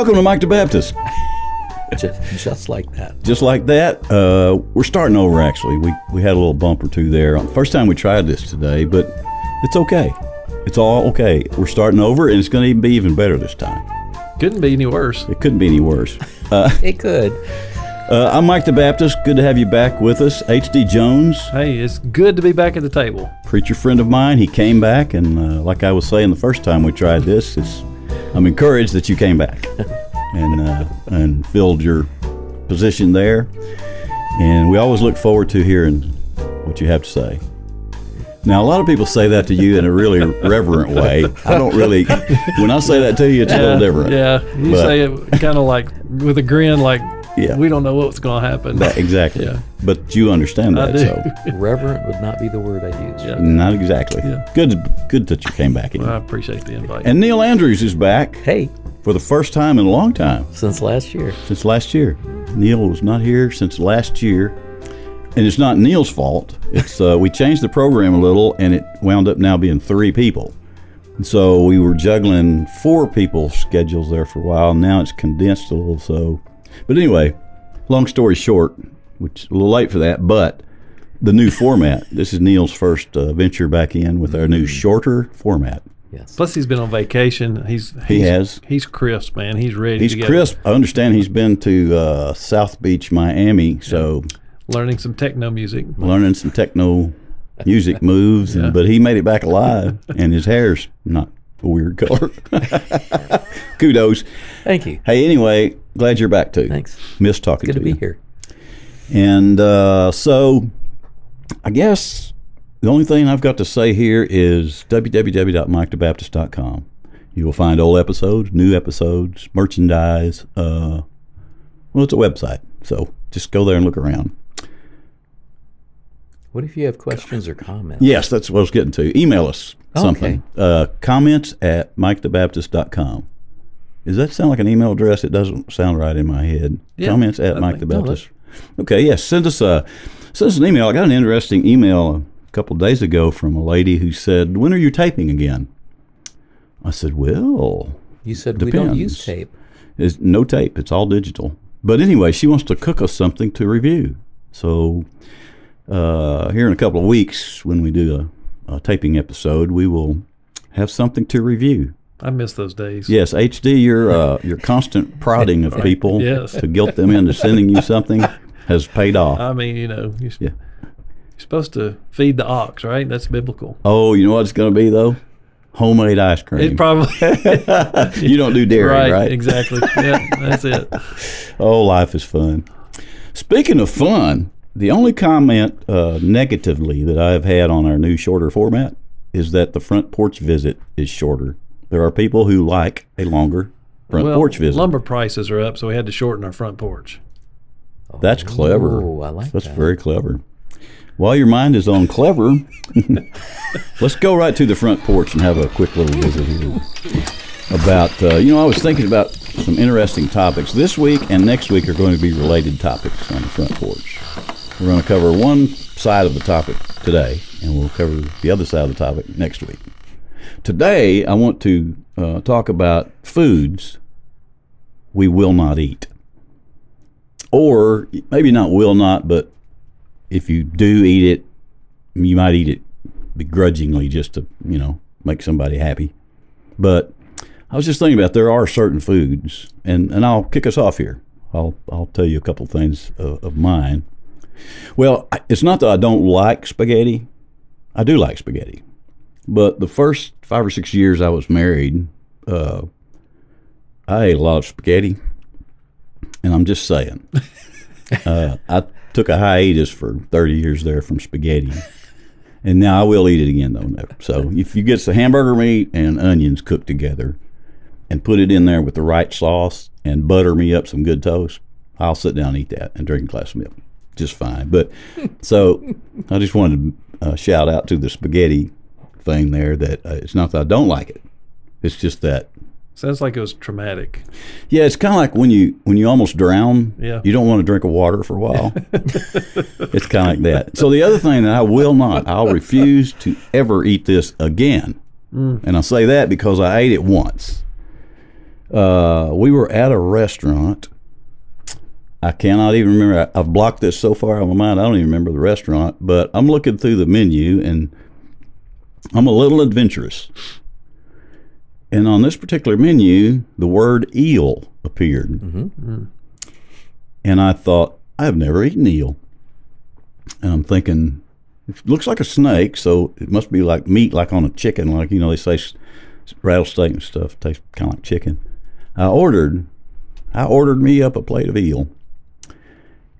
welcome to Mike the Baptist. just, just like that. Just like that, uh, we're starting over. Actually, we we had a little bump or two there. First time we tried this today, but it's okay. It's all okay. We're starting over, and it's going to be even better this time. Couldn't be any worse. It couldn't be any worse. It could. Uh, I'm Mike the Baptist. Good to have you back with us. H.D. Jones, Hey, it's good to be back at the table. preacher friend of mine, he came back, and uh, like I was saying the first time we tried this, it's, I'm encouraged that you came back and uh, and filled your position there. And we always look forward to hearing what you have to say. Now, a lot of people say that to you in a really reverent way. I don't really. When I say that to you, it's a little different. Yeah, you But- say it kind of like with a grin, like Yeah. we don't know what's going to happen. That- exactly. Yeah. But you understand I that, do. so Reverent would not be the word I use. Yeah. not exactly. Yeah. Good. Good that you came back. in. I appreciate the invite. And Neil Andrews is back Hey, for the first time in a long time. since last year. since last year. Neil was not here since last year, and it's not Neil's fault. It's uh, we changed the program a little, and it wound up now being three people. So we were juggling four people's schedules there for a while. Now it's condensed a little. So, but anyway, long story short, which is a little late for that, but the new format. This is Neil's first uh, venture back in with our new shorter format. Yes. Plus, he's been on vacation. He's, he's He has. He's crisp, man. He's ready. He's to go. crisp. I understand he's been to uh, South Beach, Miami. So. Learning some techno music. learning some techno music moves, and, but he made it back alive, and his hair's not a weird color. Kudos. Thank you. Hey, anyway, glad you're back too. Thanks. Miss talking Good to to be you. here. And uh, so, I guess the only thing I've got to say here is www.mikethebaptist.com. You will find old episodes, new episodes, merchandise. Uh, well, it's a website, so just go there and look around. What if you have questions or comments? Yes, that's what I was getting to. Email us something. Uh, comments at mikethebaptist.com. Does that sound like an email address? It doesn't sound right in my head. Yeah, comments at Mike the Baptist. Okay, yes. Send us a send us an email. I got an interesting email a couple of days ago from a lady who said, "When are you taping again?" I said, "Well, You said we don't use Depends. tape. it's no tape. It's all digital." But anyway, she wants to cook us something to review. So uh, here in a couple of weeks, when we do a, a taping episode, we will have something to review. I miss those days. Yes, HD, your uh, your constant prodding of people Yes. to guilt them into sending you something has paid off. I mean, you know, you're, Yeah. you're supposed to feed the ox, right? That's biblical. Oh, you know what it's going to be though? Homemade ice cream. It probably you don't do dairy, right, right? Exactly. Yeah, that's it. Oh, life is fun. Speaking of fun, the only comment uh, negatively that I've had on our new shorter format is that the front porch visit is shorter. There are people who like a longer front well, porch visit. lumber prices are up, so we had to shorten our front porch. That's clever. Oh, I like That's that. very clever. While your mind is on clever, let's go right to the front porch and have a quick little visit here. About, uh, you know, I was thinking about some interesting topics. This week and next week are going to be related topics on the front porch. We're going to cover one side of the topic today, and we'll cover the other side of the topic next week. Today, I want to uh, talk about foods we will not eat. Or maybe not will not, but if you do eat it, you might eat it begrudgingly just to, you know, make somebody happy. But I was just thinking about there are certain foods, and, and I'll kick us off here. I'll, I'll tell you a couple things of, of mine. Well, it's not that I don't like spaghetti. I do like spaghetti. But the first five or six years I was married, uh, I ate a lot of spaghetti. And I'm just saying, uh, I took a hiatus for 30 years there from spaghetti. And now I will eat it again, though. So if you get the hamburger meat and onions cooked together and put it in there with the right sauce and butter me up some good toast, I'll sit down and eat that and drink a glass of milk. Just fine. But so I just wanted to uh, shout out to the spaghetti thing there that uh, it's not that I don't like it. It's just that Sounds like it was traumatic. Yeah, it's kind of like when you when you almost drown. Yeah. You don't want to drink a water for a while. it's kind of like that. So the other thing that I will not, I'll refuse to ever eat this again. And I say that because I ate it once. Uh, we were at a restaurant. I cannot even remember. I, I've blocked this so far out of my mind. I don't even remember the restaurant. But I'm looking through the menu, and I'm a little adventurous. And on this particular menu, the word eel appeared. And I thought, I've never eaten eel. And I'm thinking, it looks like a snake, so it must be like meat, like on a chicken. Like, you know, they say rattlesnake and stuff tastes kind of like chicken. I ordered, I ordered me up a plate of eel.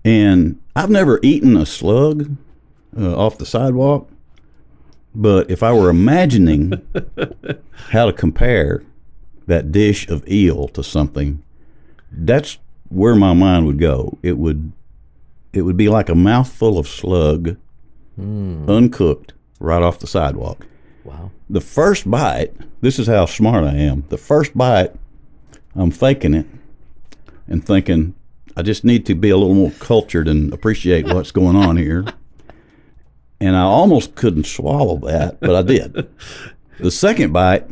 And I've never eaten a slug uh, off the sidewalk. But if I were imagining how to compare that dish of eel to something, that's where my mind would go. It would it would be like a mouthful of slug, hmm. uncooked, right off the sidewalk. Wow. The first bite, this is how smart I am. The first bite, I'm faking it and thinking, I just need to be a little more cultured and appreciate what's going on here. And I almost couldn't swallow that, but I did. The second bite,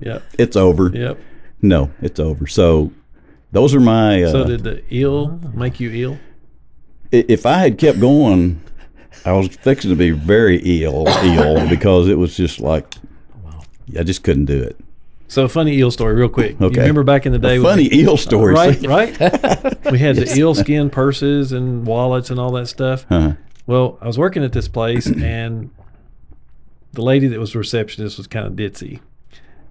Yep. it's over. Yep. No, it's over. So those are my. Uh, So did the eel make you ill? i- if I had kept going, I was fixing to be very ill, ill because it was just like, I just couldn't do it. So a funny eel story, real quick. Okay. You remember back in the day? Funny eel stories. right, right. we had the eel skin purses and wallets and all that stuff. Uh-huh. Well, I was working at this place, and the lady that was receptionist was kind of ditzy,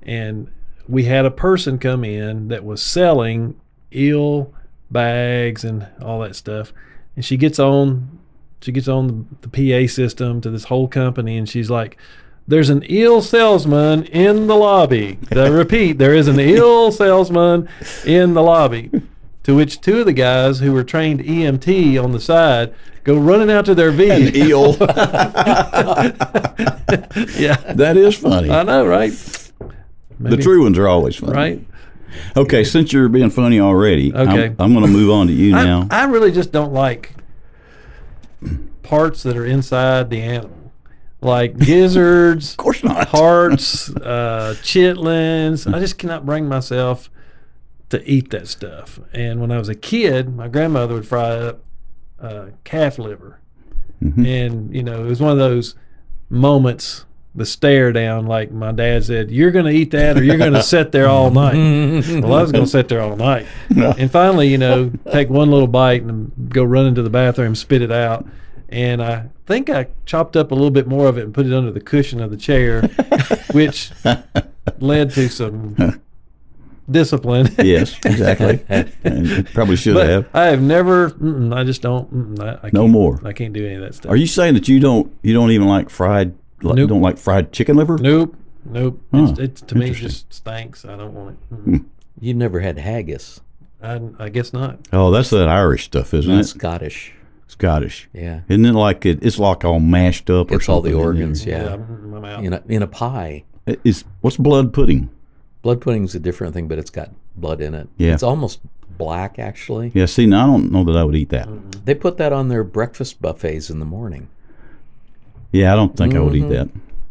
and we had a person come in that was selling eel bags and all that stuff, and she gets on, she gets on the, the PA system to this whole company, and she's like. There's an eel salesman in the lobby. I repeat, there is an eel salesman in the lobby. To which two of the guys who were trained EMT on the side go running out to their V. An eel. yeah, that is funny. I know, right? the true ones are always funny. right? Okay, since you're being funny already, Okay. I'm, I'm going to move on to you I, now. I really just don't like parts that are inside the animal, like gizzards, of course not. hearts, uh, chitlins. I just cannot bring myself to eat that stuff. And when I was a kid, my grandmother would fry up uh, calf liver, Mm-hmm. and you know it was one of those moments. The stare down, like my dad said, "You're going to eat that, or you're going to sit there all night." well, I was going to sit there all night, and finally, you know, take one little bite and go run into the bathroom, spit it out, and I think I chopped up a little bit more of it and put it under the cushion of the chair, which led to some discipline. yes, exactly. and probably should but have. I have never. I just don't. I, I No can't- more. I can't do any of that stuff. Are you saying that you don't you don't even like fried like, Nope. don't like fried chicken liver? Nope. Nope. Huh, It's, it's to me it just stinks. I don't want it. Mm-mm. Hmm. You've never had haggis. I, I guess not. Oh, that's that Irish stuff, isn't That's it? Scottish. Scottish. Yeah. Isn't it like it, it's like all mashed up or It's all the organs, there? yeah. I'm, I'm out. In a, in a pie. It- Is what's blood pudding? Blood pudding's a different thing, but it's got blood in it. Yeah. It's almost black, actually. Yeah, see, now I don't know that I would eat that. They put that on their breakfast buffets in the morning. Yeah, I don't think I would eat that.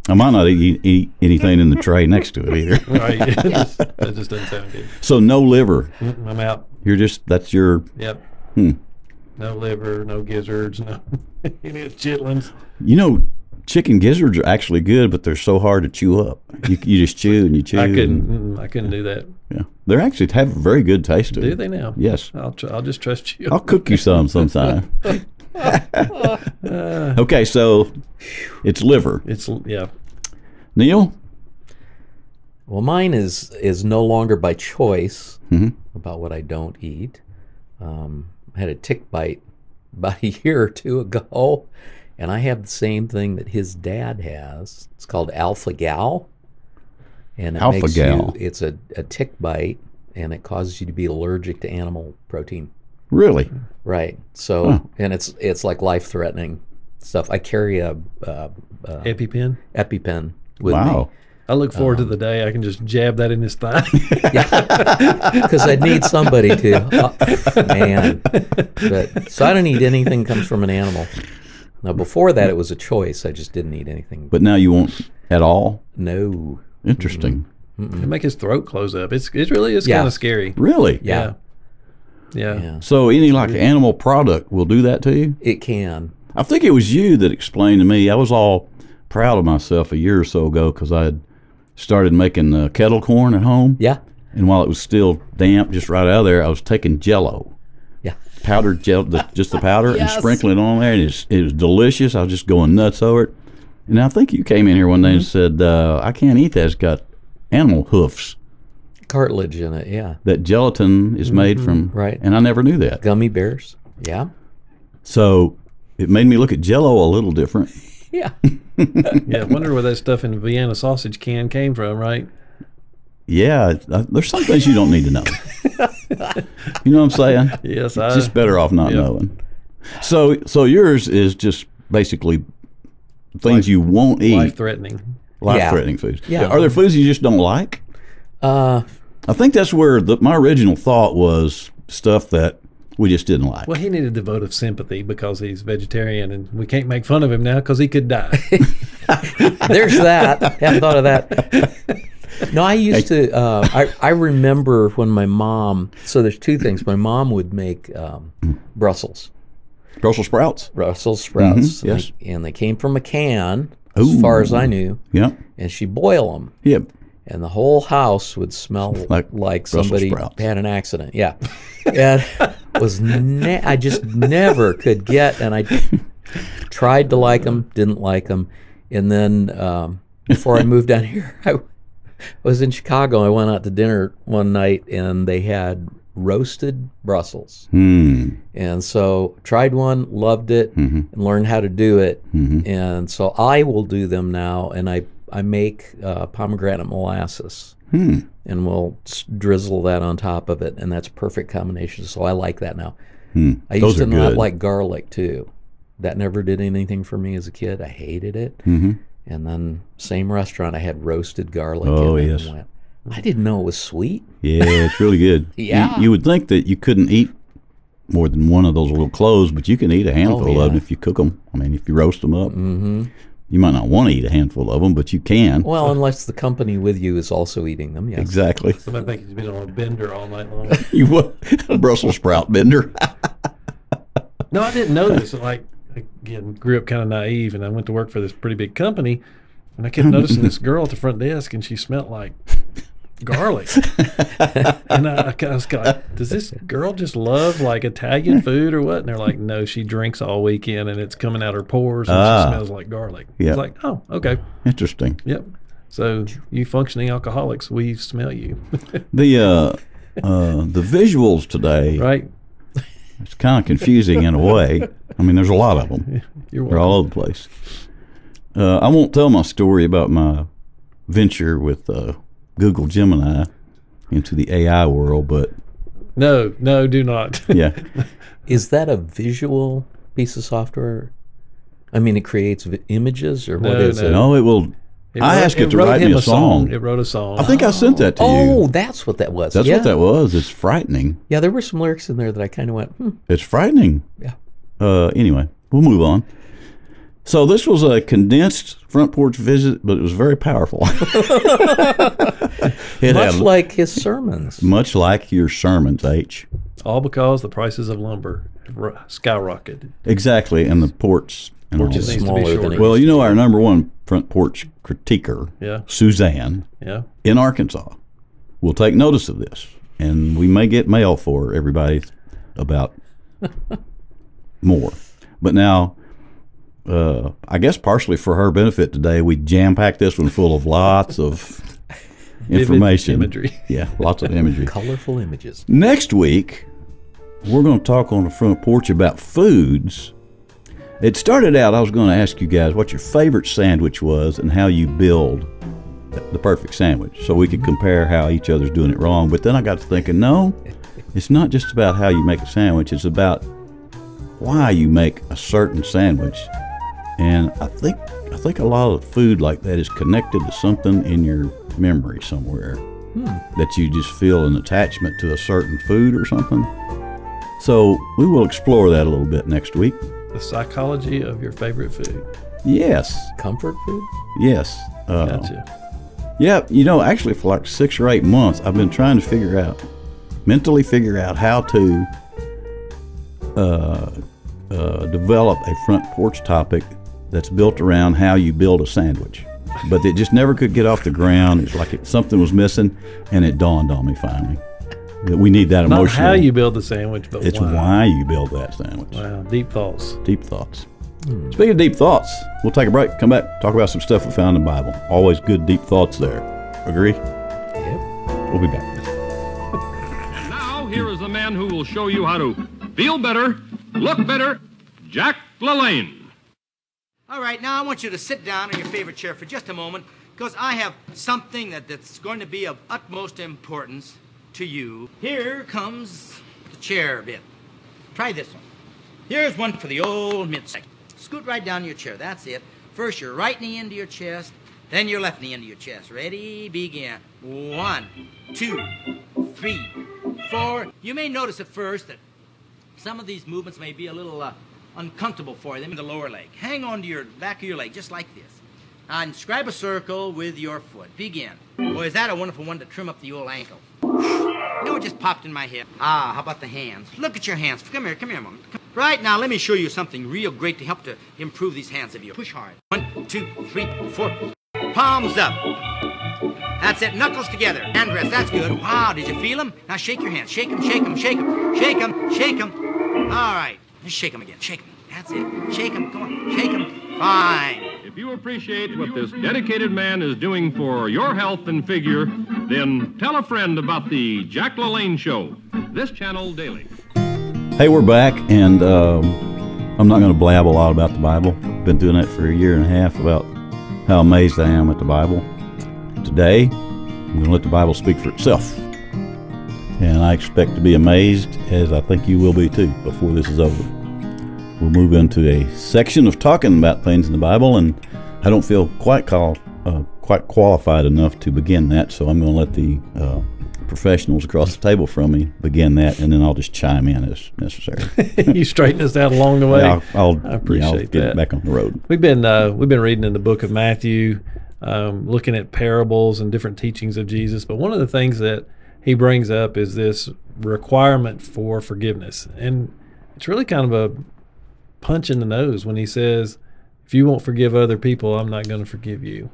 I might not eat, eat anything in the tray next to it either. right. It just- that just doesn't sound good. So no liver. Mm-mm, I'm out. You're just that's your Yep. Hmm. No liver, no gizzards, no any chitlins. You know, chicken gizzards are actually good, but they're so hard to chew up. You, you just chew and you chew. I couldn't. and- I couldn't do that. yeah, they're actually have a very good taste to Do them. they now? Yes, I'll. Tr- I'll just trust you. I'll cook you some sometime. okay, so it's liver. It's yeah. Neil, Well, mine is is no longer by choice Mhm. about what I don't eat. Um, I had a tick bite about a year or two ago, and I have the same thing that his dad has. It's called alpha gal, and it makes Alpha-gal. you. It's a, a tick bite, and it causes you to be allergic to animal protein. really? Right. So, Huh. and it's it's like life threatening stuff. I carry a, uh uh EpiPen. EpiPen with Wow. me I look forward Um, to the day I can just jab that in his thigh. because I'd need somebody to. Oh, man, but so I don't eat anything that comes from an animal. Now before that, it was a choice. I just didn't eat anything. But now you won't at all. no, Interesting. it make his throat close up. It's it really is Yeah. kind of scary. Really? yeah, Yeah. Yeah. yeah, So any like animal product will do that to you? it can. I think it was you that explained to me. I was all proud of myself a year or so ago because I had started making uh, kettle corn at home, Yeah, and while it was still damp, just right out of there, I was taking Jello, yeah. Powdered gel, the, just the powder, and Yes. sprinkling it on there, and it's, it was delicious. I was just going nuts over it. And I think you came in here one day and said, uh, "I can't eat that. It's got animal hoofs. Cartilage in it. Yeah, That gelatin is made from." Right. And I never knew that. gummy bears. Yeah, So it made me look at Jello a little different. yeah. Yeah. I wonder where that stuff in the Vienna sausage can came from, right? Yeah, it- uh, there's some things you don't need to know. you know what I'm saying? Yes, I It's just better off not yeah. knowing. So, so yours is just basically things Life- you won't eat, life threatening. life-threatening foods. Yeah. Are there foods you just don't like? Uh, I think that's where the, my original thought was stuff that we just didn't like. Well, he needed a vote of sympathy because he's vegetarian, and we can't make fun of him now because he could die. there's that. I Haven't thought of that. No, I used to. Uh, I I remember when my mom. So there's two things. My mom would make um, Brussels. Brussels sprouts. Brussels sprouts. Mhm, and yes. they- And they came from a can, as Ooh. far as I knew. Yeah. And she boil them, Yeah. and the whole house would smell Like like, somebody had an accident. Yeah, and was ne- I just never could get, and I tried to like them, didn't like them, and then um, before I moved down here, I was in Chicago. I went out to dinner one night, and they had roasted Brussels. Hmm. And so tried one, loved it, Mhm. and learned how to do it. Mhm. And so I will do them now, and I I make uh, pomegranate molasses, Hmm. and we'll drizzle that on top of it, and that's a perfect combination. So I like that now. Hmm. I Those used to not good. like garlic too. That never did anything for me as a kid. I hated it. hmm And then same restaurant, I had roasted garlic. Oh, in yes. and went, I didn't know it was sweet. Yeah, it's really good. You- Yeah. You, would think that you couldn't eat more than one of those little cloves, but you can eat a handful of Oh, yeah. them if you cook them. I mean, if you roast them up. hmm You might not want to eat a handful of them, but you can. Well, unless the company with you is also eating them. Yes. exactly. Somebody think he's been on a bender all night long. You what? A Brussels sprout bender. No, I didn't know this. Like again, grew up kind of naive, and I went to work for this pretty big company, and I kept noticing this girl at the front desk, and she smelled like garlic. and I, I was like, "Does this girl just love like Italian food or what?" And they're like, "No, she drinks all weekend, and it's coming out her pores, and Ah. she smells like garlic." Yeah. It's like, "Oh, okay, Interesting. yep." So you functioning alcoholics, we smell you, The uh, uh, the visuals today, right? It's kind of confusing in a way. I mean, there's a lot of them. You're They're all over the place. Uh, I won't tell my story about my venture with uh, Google Gemini into the AI world, but No, no, do not. yeah, Is that a visual piece of software? I mean, it creates vi- images, or what No, is no. it? no, it will. It I wrote- asked it to write me a song. It wrote a song. I think I sent that to you. Oh, that's what that was. That's yeah. what that was. It's frightening. Yeah, there were some lyrics in there that I kind of went, hmm. It's frightening. Yeah. Uh, anyway, we'll move on. So this was a condensed front porch visit, but it was very powerful. it Much had, like his sermons. much like your sermons, H. All because the prices of lumber skyrocketed. Exactly, and the porch. And all Porch is to be smaller than shorter. Well, you know our number one front porch critiquer, Yeah, Suzanne, yeah. in Arkansas, will take notice of this, and we may get mail for everybody about more. But now, uh, I guess partially for her benefit today, we jam packed this one full of lots of Vivid information. imagery. Yeah, lots of imagery. Colorful images. Next week, we're going to talk on the front porch about foods. It started out, I was going to ask you guys what your favorite sandwich was and how you build the perfect sandwich so we could compare how each other's doing it wrong. But then I got to thinking, no, it's not just about how you make a sandwich, it's about why you make a certain sandwich And I think I think a lot of food like that is connected to something in your memory somewhere hmm. that you just feel an attachment to a certain food or something. So we will explore that a little bit next week. The psychology of your favorite food. Yes, Comfort food? yes. Uh, Gotcha. Yeah, you know, actually, for like six or eight months, I've been trying to figure out, mentally figure out how to uh, uh, develop a front porch topic that's built around how you build a sandwich. But it just never could get off the ground. It's like it, something was missing, and it dawned on me finally we need that Not emotional. how you build the sandwich, but it's why. why you build that sandwich. Wow, deep thoughts. Deep thoughts. Hmm. Speaking of deep thoughts, we'll take a break, come back, talk about some stuff we found in the Bible. Always good deep thoughts there. Agree? Yep. We'll be back. And now, here is the man who will show you how to feel better, look better, Jack LaLanne. All right, now I want you to sit down in your favorite chair for just a moment because I have something that, that's going to be of utmost importance to you. Here comes the chair bit. Try this one. Here's one for the old midsection. Scoot right down your chair. That's it. First your right knee into your chest, then your left knee into your chest. Ready? Begin. One, two, three, four. You may notice at first that some of these movements may be a little uh, uncomfortable for you. Them in the lower leg. Hang on to your back of your leg, just like this. Now, inscribe a circle with your foot. Begin. Boy, is that a wonderful one to trim up the old ankle. You know, it just popped in my head. Ah, how about the hands? Look at your hands. Come here, come here mom. Come- Right now, let me show you something real great to help to improve these hands of yours. Push hard. One, two, three, four. Palms up. That's it. Knuckles together. Hand rest. That's good. Wow, did you feel them? Now shake your hands. Shake them, shake them, shake them. Shake them, shake them. All right. Just shake them again. Shake them. That's it. Shake them. Come on. Shake them. Fine. If you appreciate what this dedicated man is doing for your health and figure, then tell a friend about the Jack LaLanne Show. This channel daily. Hey, we're back, and um, I'm not going to blab a lot about the Bible. Been doing that for a year and a half about how amazed I am at the Bible. Today, I'm going to let the Bible speak for itself, and I expect to be amazed, as I think you will be too, before this is over. We'll move into a section of talking about things in the Bible, and I don't feel quite called, uh, quite qualified enough to begin that, so I'm going to let the uh, professionals across the table from me begin that, and then I'll just chime in as necessary. you straighten us out along the way. I'll, I'll, I yeah, appreciate I'll get that. back on the road. We've been uh, we've been reading in the book of Matthew, um, looking at parables and different teachings of Jesus. But one of the things that he brings up is this requirement for forgiveness, and it's really kind of a punch in the nose when he says, "If you won't forgive other people, I'm not going to forgive you."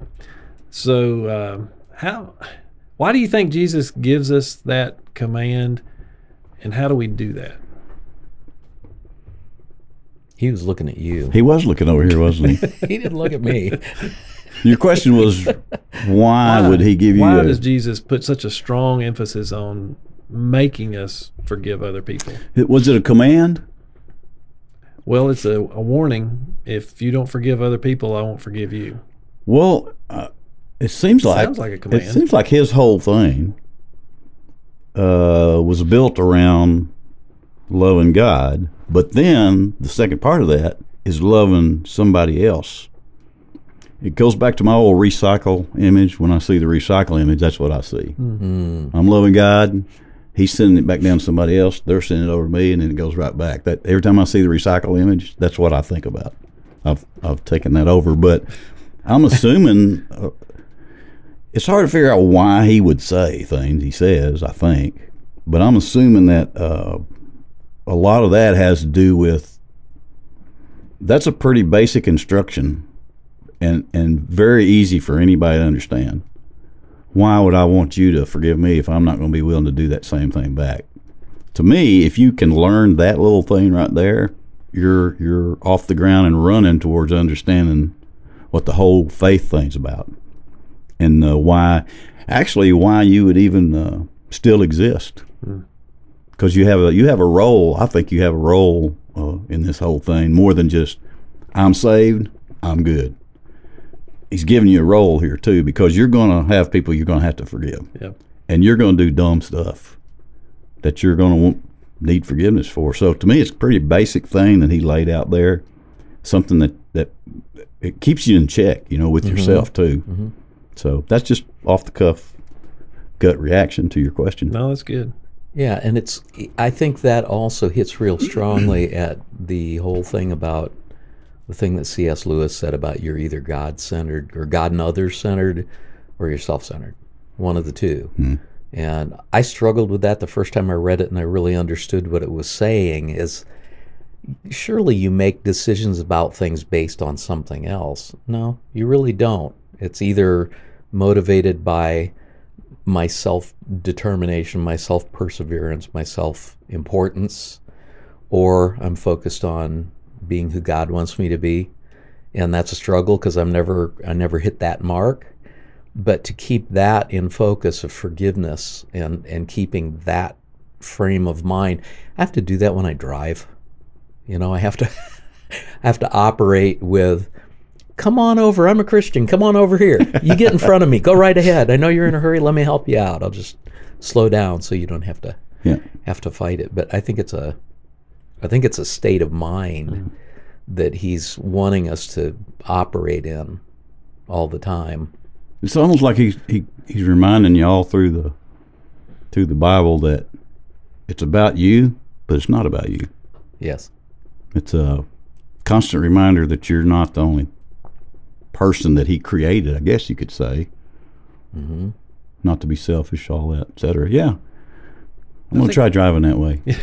So, um, how? Why do you think Jesus gives us that command, and how do we do that? He was looking at you. He was looking over here, wasn't he? He didn't look at me. Your question was, why, would he give you? Why a, does Jesus put such a strong emphasis on making us forgive other people? was it a command? Well, it's a, a warning. If you don't forgive other people, I won't forgive you. Well, uh, it seems like Sounds like a command. It seems like his whole thing uh, was built around loving God, but then the second part of that is loving somebody else. It goes back to my old recycle image. When I see the recycle image, that's what I see. I'm loving God. He's sending it back down to somebody else. They're sending it over to me, and then it goes right back. That every time I see the recycle image, that's what I think about. I've I've taken that over, but I'm assuming uh, it's hard to figure out why he would say things he says. I think, but I'm assuming that uh, a lot of that has to do with that's a pretty basic instruction, and and very easy for anybody to understand. Why would I want you to forgive me if I'm not going to be willing to do that same thing back? To me, if you can learn that little thing right there, you're you're off the ground and running towards understanding what the whole faith thing's about and uh, why actually why you would even uh, still exist. Because you have a you have a role I think you have a role uh, in this whole thing more than just I'm saved I'm good he's giving you a role here too because you're going to have people you're going to have to forgive Yep. and you're going to do dumb stuff that you're going to want, need forgiveness for. So to me, it's a pretty basic thing that he laid out there, something that that it keeps you in check, you know, with mm-hmm. yourself too. Mm-hmm. So that's just off the cuff gut reaction to your question. No, that's good. Yeah, and it's I think that also hits real strongly at the whole thing about the thing that C.S. Lewis said about you're either God centered or God and others centered or you're self centered. One of the two. Hmm. And I struggled with that the first time I read it and I really understood what it was saying is surely you make decisions about things based on something else. No, you really don't. It's either motivated by my self determination, my self perseverance, my self importance, or I'm focused on being who God wants me to be. And that's a struggle because I'm never I never hit that mark. But to keep that in focus of forgiveness and, and keeping that frame of mind, I have to do that when I drive. You know, I have to I have to operate with come on over. I'm a Christian. Come on over here. You get in front of me. Go right ahead. I know you're in a hurry. Let me help you out. I'll just slow down so you don't have to Yeah. have to fight it. But I think it's a I think it's a state of mind that he's wanting us to operate in all the time. It's almost like he's he, he's reminding you all through the through the Bible that it's about you, but it's not about you. Yes. It's a constant reminder that you're not the only person that he created. I guess you could say. hmm Not to be selfish, all that, et cetera. Yeah, I'm gonna try driving that way.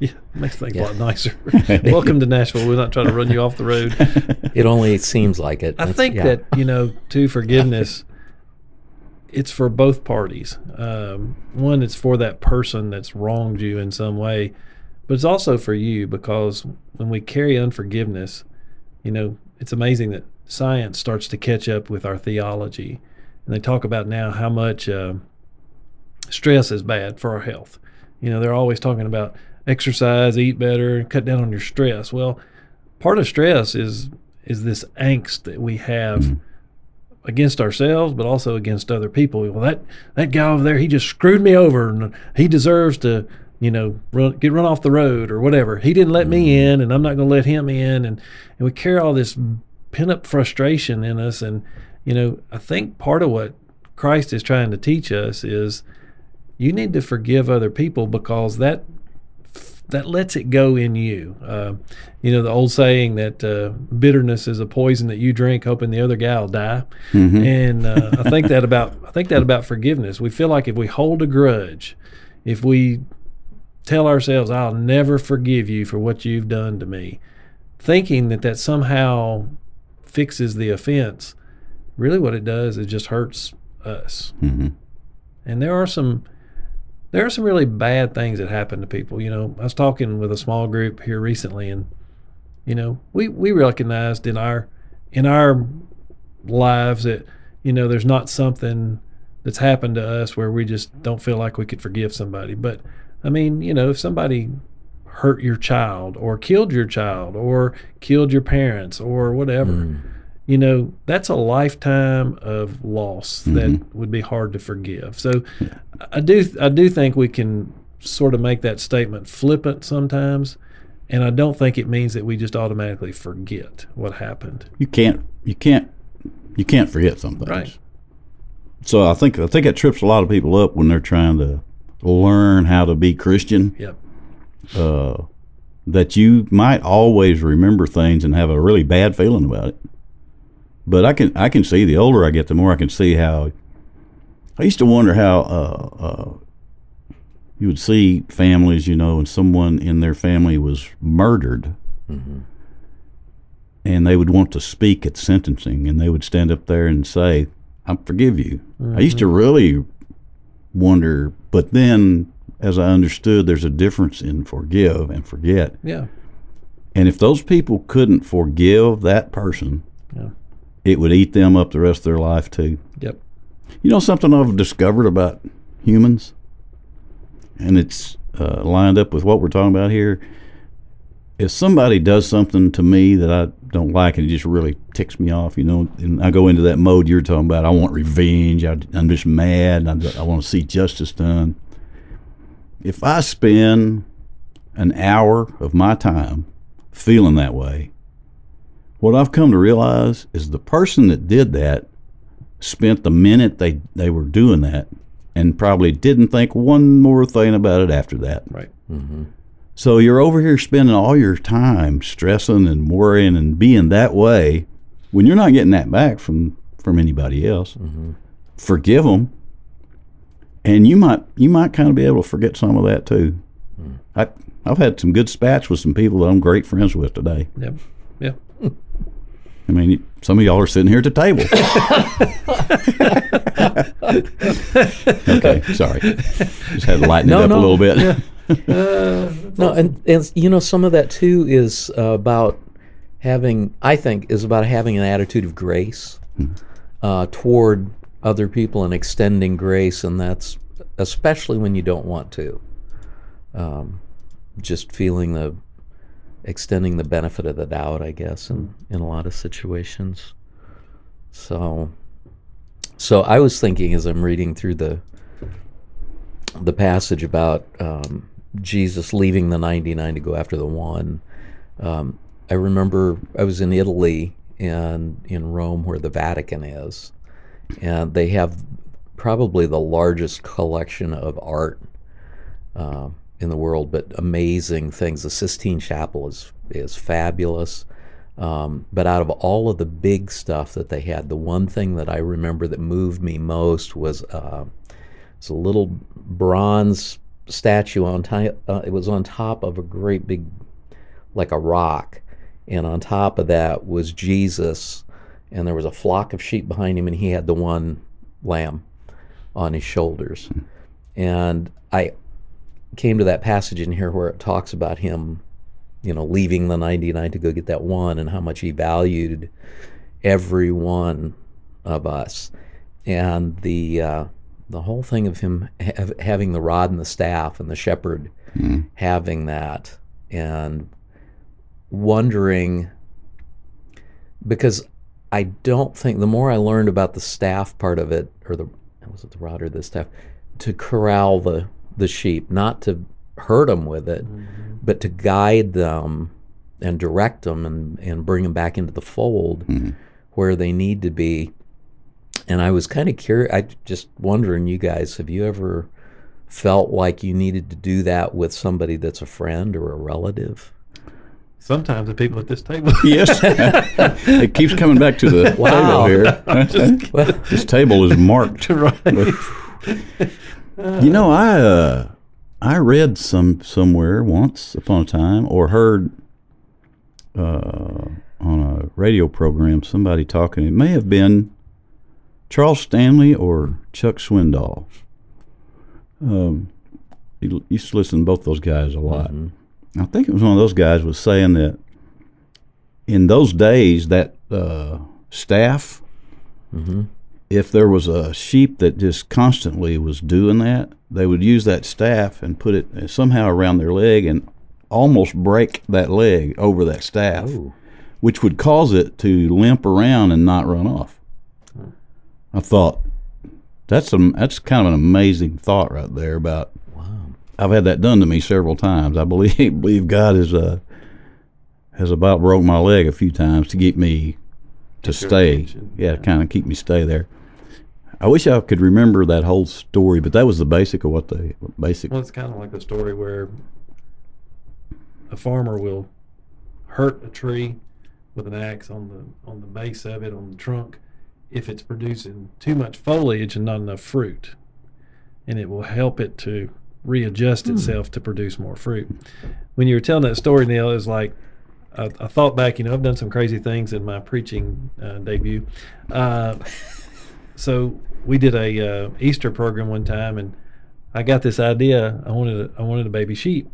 Yeah, makes things Yeah. a lot nicer. Welcome to Nashville. We're not trying to run you off the road. It only seems like it. I That's- think yeah. that you know, to forgiveness, it's for both parties. Um, one, it's for that person that's wronged you in some way, but it's also for you because when we carry unforgiveness, you know, it's amazing that science starts to catch up with our theology, and they talk about now how much uh, stress is bad for our health. You know, they're always talking about exercise, eat better, cut down on your stress. Well, part of stress is is this angst that we have mm-hmm. against ourselves, but also against other people. Well, that that guy over there, he just screwed me over, and he deserves to, you know, run, get run off the road or whatever. He didn't let me mm-hmm. in, and I'm not going to let him in, and and we carry all this pent up frustration in us, and you know, I think part of what Christ is trying to teach us is you need to forgive other people because that that lets it go in you. Uh, you know the old saying that uh, bitterness is a poison that you drink, hoping the other guy will die. And uh, I think that about I think that about forgiveness. We feel like if we hold a grudge, if we tell ourselves, "I'll never forgive you for what you've done to me," thinking that that somehow fixes the offense, really what it does is just hurts us. Mhm. And there are some there are some really bad things that happen to people. You know, I was talking with a small group here recently, and you know, we we recognized in our in our lives that you know there's not something that's happened to us where we just don't feel like we could forgive somebody. But I mean, you know, if somebody hurt your child or killed your child or killed your parents or whatever, mm-hmm. you know, that's a lifetime of loss that mm-hmm. would be hard to forgive. So I do I do think we can sort of make that statement flippant sometimes. And I don't think it means that we just automatically forget what happened. You can't. You can't. You can't forget some things. Right. So I think I think it trips a lot of people up when they're trying to learn how to be Christian. Yep. uh, that you might always remember things and have a really bad feeling about it. But I can I can see the older I get, the more I can see how. I used to wonder how uh, uh, you would see families, you know, and someone in their family was murdered, and they would want to speak at sentencing, and they would stand up there and say, "I forgive you." I used to really wonder, but then as I understood, there's a difference in forgive and forget. Yeah. And if those people couldn't forgive that person, Yeah. it would eat them up the rest of their life too. You know something I've discovered about humans, and it's uh, lined up with what we're talking about here. If somebody does something to me that I don't like and it just really ticks me off, you know, and I go into that mode you're talking about, I want revenge. I, I'm just mad. And I, I want to see justice done. If I spend an hour of my time feeling that way, what I've come to realize is the person that did that spent the minute they, they were doing that and probably didn't think one more thing about it after that. Right. Mm-hmm. So you're over here spending all your time stressing and worrying and being that way when you're not getting that back from from anybody else. Mm-hmm. Forgive them, and you might you might kind of be able to forget some of that too. Mm. I I've had some good spats with some people that I'm great friends with today. Yep. Yeah. I mean, some of y'all are sitting here at the table. okay, sorry. Just had to lighten No, it up no. a little bit. No, and, and you know some of that too is uh, about having. I think is about having an attitude of grace uh, toward other people and extending grace, and that's especially when you don't want to. Um, just feeling the extending the benefit of the doubt, I guess, in in a lot of situations. So, so I was thinking as I'm reading through the the passage about um, Jesus leaving the 99 to go after the one. Um, I remember I was in Italy and in Rome where the Vatican is, and they have probably the largest collection of art uh, in the world, but amazing things. The Sistine Chapel is is fabulous. Um, but out of all of the big stuff that they had, the one thing that I remember that moved me most was uh, it's a little bronze statue on top. Uh, it was on top of a great big, like a rock, and on top of that was Jesus, and there was a flock of sheep behind him, and he had the one lamb on his shoulders. And I came to that passage in here where it talks about him, you know, leaving the 99 to go get that one and how much he valued every one of us. And the uh, the whole thing of him ha- having the rod and the staff and the shepherd having that and wondering because I don't think the more I learned about the staff part of it, or the was it the rod or the staff, to corral the the sheep, not to hurt them with it, mm-hmm. but to guide them and direct them and, and bring them back into the fold mm-hmm. where they need to be. And I was kind of curious. I just wondering, you guys, have you ever felt like you needed to do that with somebody that's a friend or a relative? Sometimes the people at this table. Yes. it keeps coming back to the Wow. table here. Well, this table is marked. right. You know, I uh, I read some somewhere once upon a time, or heard uh, on a radio program somebody talking. It may have been Charles Stanley or Chuck Swindoll. Um, you used to listen to both those guys a lot. I think it was one of those guys was saying that in those days that uh, staff if there was a sheep that just constantly was doing that, they would use that staff and put it somehow around their leg and almost break that leg over that staff, Oh. which would cause it to limp around and not run off. I thought that's a, that's kind of an amazing thought right there about. Wow. I've had that done to me several times. I believe believe God has uh, has about broke my leg a few times to get me to stay. Yeah, kind of keep me stay there. I wish I could remember that whole story, but that was the basic of what the basic. Well, it's kind of like a story where a farmer will hurt a tree with an axe on the on the base of it on the trunk if it's producing too much foliage and not enough fruit, and it will help it to readjust itself to produce more fruit. When you were telling that story, Neil, it was like I, I thought back. You know, I've done some crazy things in my preaching uh, debut. Uh, so we did a uh, Easter program one time, and I got this idea. I wanted a, I wanted a baby sheep,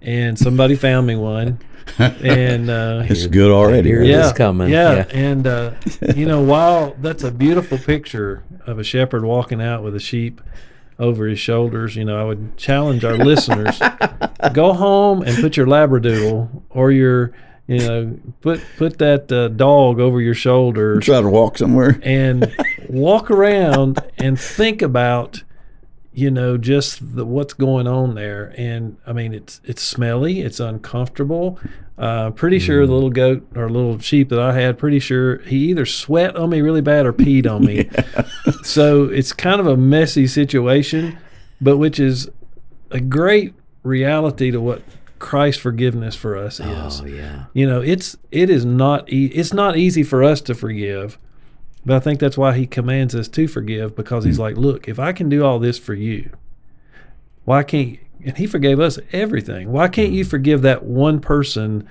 and somebody found me one, and uh, It's good already. Here yeah, is coming, Yeah, yeah. and uh, you know, while that's a beautiful picture of a shepherd walking out with a sheep over his shoulders, you know, I would challenge our listeners: go home and put your labradoodle or your, you know, put put that uh, dog over your shoulder Try to walk somewhere. and walk around and think about you know, just the, what's going on there. And I mean, it's it's smelly, it's uncomfortable. Uh, pretty sure the little goat or little sheep that I had, pretty sure he either sweat on me really bad or peed on me. So it's kind of a messy situation, but which is a great reality to what Christ's forgiveness for us oh, is. Oh yeah. You know, it's it is not e- it's not easy for us to forgive, but I think that's why he commands us to forgive because he's hmm. like, look, if I can do all this for you, why can't and he forgave us everything. Why can't you hmm. forgive that one person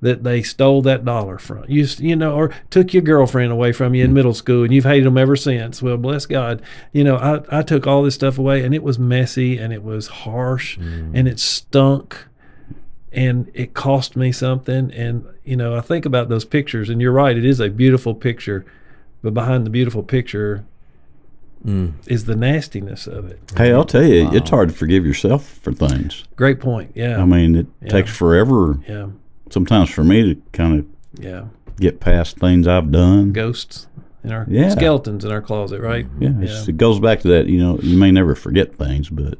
that they stole that dollar from? You you know, or took your girlfriend away from you in hmm. middle school and you've hated them ever since. Well, bless God, you know, I I took all this stuff away and it was messy and it was harsh and it stunk and it cost me something and you know i think about those pictures and you're right it is a beautiful picture but behind the beautiful picture Mm. is the nastiness of it Hey, I'll tell you, it's hard to forgive yourself for things. great point yeah I mean, it Yeah. takes forever yeah sometimes for me to kind of yeah get past things I've done. ghosts in our Yeah. skeletons in our closet right Yeah, it's, it goes back to that. You know, you may never forget things, but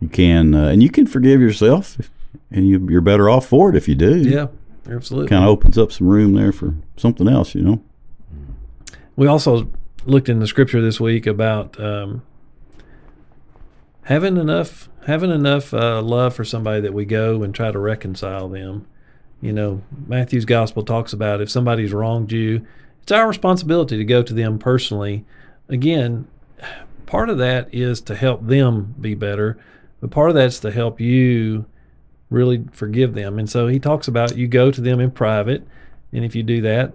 you can, uh, and you can forgive yourself, if- and you, you're better off for it if you do. yeah absolutely kind of opens up some room there for something else. You know. we also looked in the scripture this week about um, having enough having enough uh, love for somebody that we go and try to reconcile them. You know, Matthew's gospel talks about if somebody's wronged you, it's our responsibility to go to them personally. Again, part of that is to help them be better, but part of that's to help you really forgive them. And so he talks about you go to them in private, and if you do that,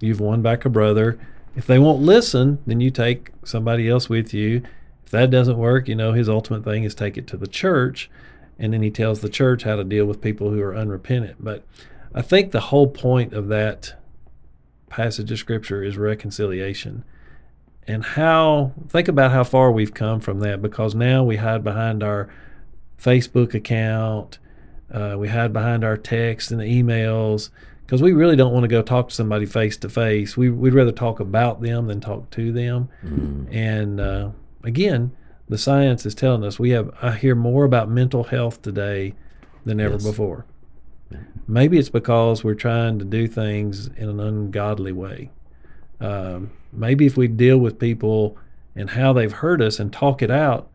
you've won back a brother. If they won't listen, then you take somebody else with you. If that doesn't work, you know, his ultimate thing is take it to the church. And then he tells the church how to deal with people who are unrepentant. But I think the whole point of that passage of scripture is reconciliation. And how, think about how far we've come from that because now we hide behind our Facebook account, uh, we hide behind our texts and the emails because we really don't want to go talk to somebody face to face. We we'd rather talk about them than talk to them. And uh, again, the science is telling us we have. I hear more about mental health today than ever Yes. before. Maybe it's because we're trying to do things in an ungodly way. Um, maybe if we deal with people and how they've hurt us and talk it out,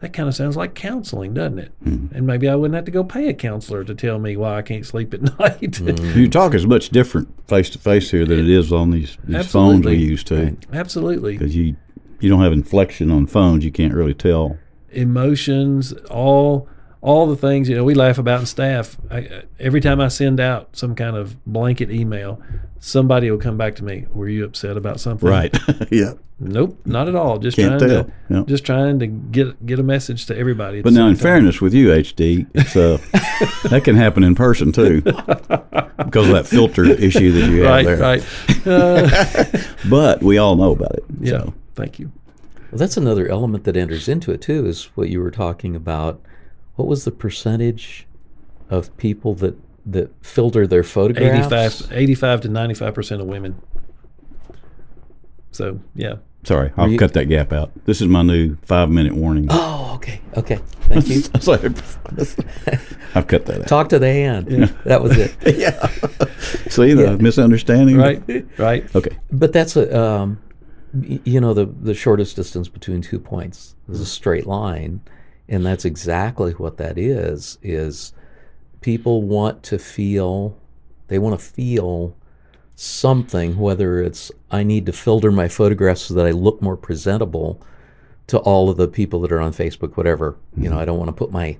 that kind of sounds like counseling, doesn't it? Hmm. And maybe I wouldn't have to go pay a counselor to tell me why I can't sleep at night. Hmm. You talk is much different face to face here than it is on these, these phones we Absolutely. use to Absolutely. because you you don't have inflection on phones. You can't really tell. emotions, all all the things you know we laugh about in staff. I, every time I send out some kind of blanket email, somebody will come back to me. Were you upset about something? Right. yeah. Nope, not at all. Just Can't trying tell. to Yeah. just trying to get get a message to everybody. But now, in time. fairness with you, HD, it's, uh, that can happen in person too, because of that filter issue that you have right, there. right, uh, But we all know about it. yeah. So. Thank you. Well, that's another element that enters into it too. Is what you were talking about. What was the percentage of people that that filter their photographs? 85, 85 to ninety five percent of women. So yeah, Sorry, I'll you- cut that gap out. This is my new five minute warning. Oh, okay, okay. Thank you. Sorry. I've cut that out. Talk to the hand. That was it. yeah. See the misunderstanding? right, right. Okay. But that's a um, you know the the shortest distance between two points is a straight line, and that's exactly what that is. Is people want to feel they want to feel something, whether it's I need to filter my photographs so that I look more presentable to all of the people that are on Facebook, whatever. You know, mm-hmm. I don't want to put my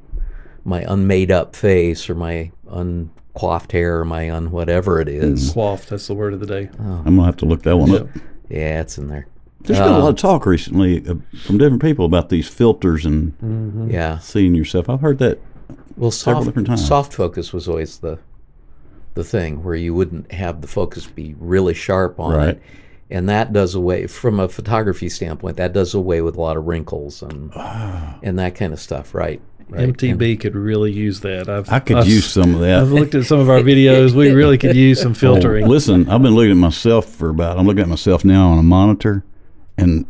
my unmade up face or my uncoiffed hair or my un whatever it is. Mm-hmm. Coiffed. That's the word of the day. Oh. I'm going to have to look that one up. Yeah, it's in there. There's been a lot of talk recently uh, from different people about these filters and Mm-hmm. Yeah. seeing yourself. I've heard that. Well, several soft, different times. soft focus was always the the thing where you wouldn't have the focus be really sharp on Right. it, and that does away from a photography standpoint. That does away with a lot of wrinkles and and that kind of stuff, right? right. MTB could really use that. I've I could I've- use some of that. I've looked at some of our videos. We really could use some filtering. Oh, listen, I've been looking at myself for about. I'm looking at myself now on a monitor, and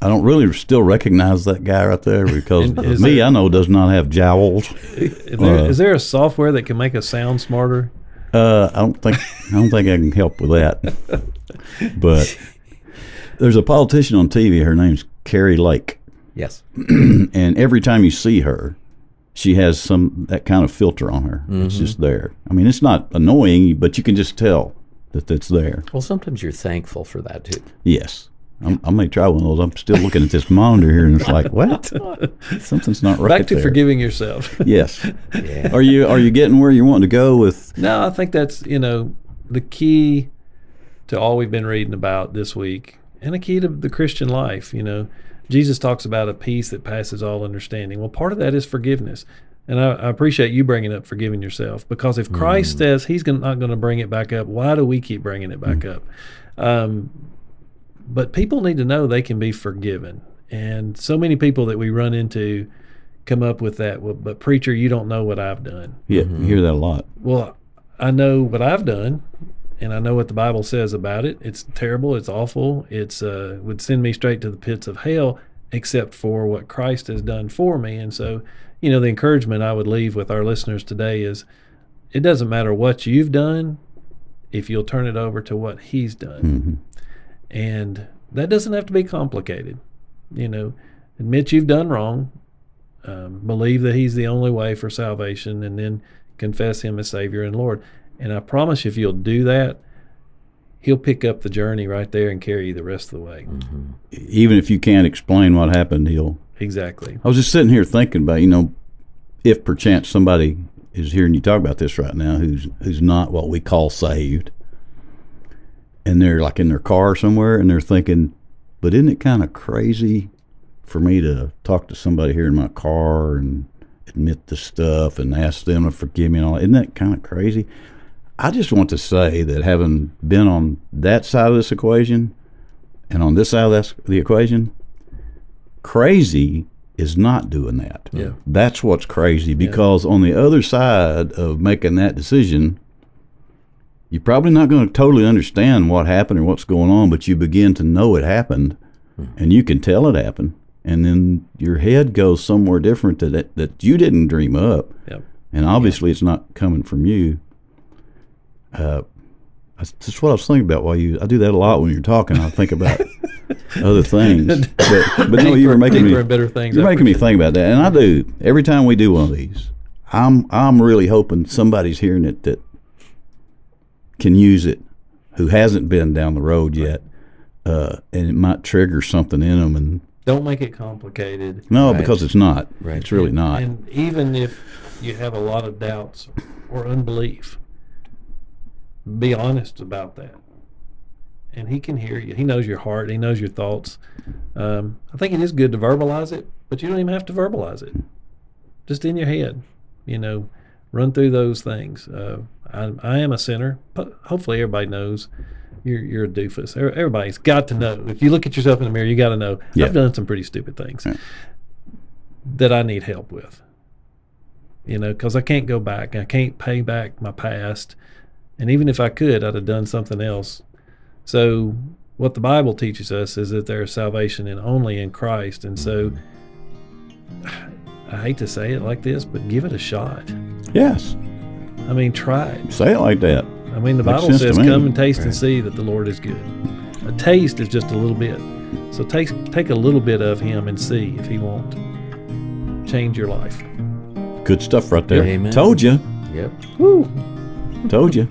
I don't really still recognize that guy right there because me, there- I know, does not have jowls. Is there, Uh, is there a software that can make us sound smarter? Uh, I don't think I don't think I can help with that. But there's a politician on TV. Her name's Kari Lake, Yes. and every time you see her, she has some that kind of filter on her. It's just there. I mean, it's not annoying, but you can just tell that it's there. Well, sometimes you're thankful for that too. Yes. I'm, I may try one of those. I'm still looking at this monitor here, and it's like, what? Something's not right. Back to there. forgiving yourself. Yes. Yeah. Are you are you getting where you want to go with? No, I think that's you know the key to all we've been reading about this week, and a key to the Christian life. You know, Jesus talks about a peace that passes all understanding. Well, part of that is forgiveness, and I, I appreciate you bringing up forgiving yourself because if Christ says He's gon- not going to bring it back up, why do we keep bringing it back up? Um, but people need to know they can be forgiven, and so many people that we run into come up with that. Well, but preacher, you don't know what I've done Yeah, you hear that a lot. well, I know what I've done, and I know what the Bible says about it. It's terrible. It's awful. It's uh, would send me straight to the pits of hell, except for what Christ has done for me. And so, you know, the encouragement I would leave with our listeners today is, it doesn't matter what you've done, if you'll turn it over to what He's done, and that doesn't have to be complicated. You know, admit you've done wrong, um, believe that He's the only way for salvation, and then confess Him as Savior and Lord. And I promise you, if you'll do that, He'll pick up the journey right there and carry you the rest of the way. Even if you can't explain what happened, he'll. Exactly. I was just sitting here thinking about you know, if perchance somebody is hearing you talk about this right now, who's who's not what we call saved, and they're like in their car somewhere, and they're thinking, but isn't it kind of crazy for me to talk to somebody here in my car and admit the stuff and ask them to forgive me and all? Isn't that kind of crazy? I just want to say that having been on that side of this equation and on this side of this, the equation, crazy is not doing that. Yeah. That's what's crazy because on the other side of making that decision, you're probably not going to totally understand what happened or what's going on, but you begin to know it happened and you can tell it happened. And then your head goes somewhere different that, that, that you didn't dream up. Yep. And obviously, it's not coming from you. Uh, that's what I was thinking about while you. I do that a lot when you're talking. I think about other things. But, but no, you were making me. Better things. You're making me think about that, and I do every time we do one of these. I'm I'm really hoping somebody's hearing it that can use it, who hasn't been down the road yet, uh, and it might trigger something in them. And Don't make it complicated. no, Right. because it's not. Right. It's really not. And even if you have a lot of doubts or unbelief, be honest about that. And he can hear you. He knows your heart. He knows your thoughts. Um, I think it is good to verbalize it, but you don't even have to verbalize it. Just in your head, you know, run through those things. Uh, I, I am a sinner. But hopefully, everybody knows you're you're a doofus. Everybody's got to know. If you look at yourself in the mirror, you got to know Yeah. I've done some pretty stupid things that I need help with. You know, because I can't go back. I can't pay back my past. And even if I could, I'd have done something else. So, what the Bible teaches us is that there is salvation in only in Christ. And so, I hate to say it like this, but give it a shot. yes, I mean, try it. say it like that. I mean, the Makes Bible says, "Come and taste and see that the Lord is good." A taste is just a little bit. So take take a little bit of Him and see if He won't change your life. Good stuff right there. Amen. Told you. Yep. Woo! Told you.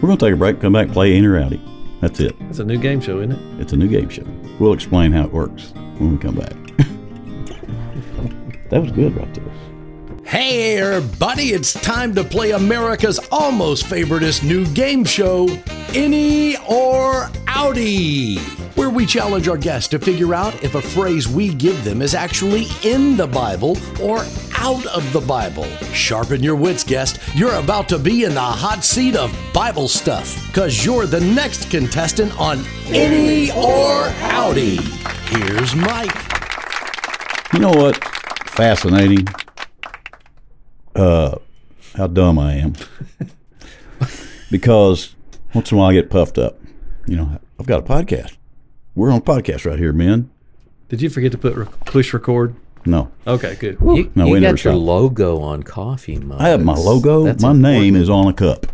We're going to take a break, come back, play in or outie. That's it. It's a new game show, isn't it? It's a new game show. We'll explain how it works when we come back. That was good right there. Hey, everybody, it's time to play America's almost favoriteest new game show, Any or Outie, where we challenge our guests to figure out if a phrase we give them is actually in the Bible or out of the Bible. Sharpen your wits, guest. You're about to be in the hot seat of Bible stuff, because you're the next contestant on Any or Outie. Here's Mike. You know what? Fascinating. Uh, how dumb I am. because once in a while I get puffed up. You know, I've got a podcast. We're on a podcast right here, men. Did you forget to put rec- push record? No, Okay, good. You, No, you we never got your stopped. logo on coffee mugs. I have my logo. That's my name is on a cup.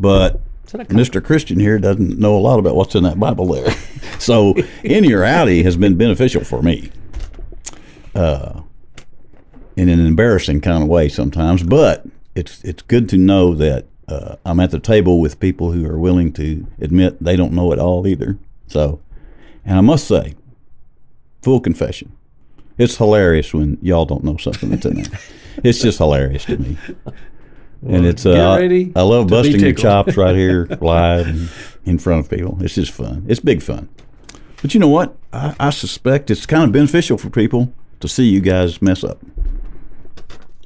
But Is that a cup? Mr. Christian here doesn't know a lot about what's in that Bible there. so, in your outie has been beneficial for me. Uh, in an embarrassing kind of way sometimes, but it's it's good to know that uh, I'm at the table with people who are willing to admit they don't know it all either. So, and I must say, full confession, it's hilarious when y'all don't know something that's in there. it's just hilarious to me. and it's uh, ready I love busting your chops right here live and in front of people. It's just fun. It's big fun. But you know what? I, I suspect it's kind of beneficial for people to see you guys mess up.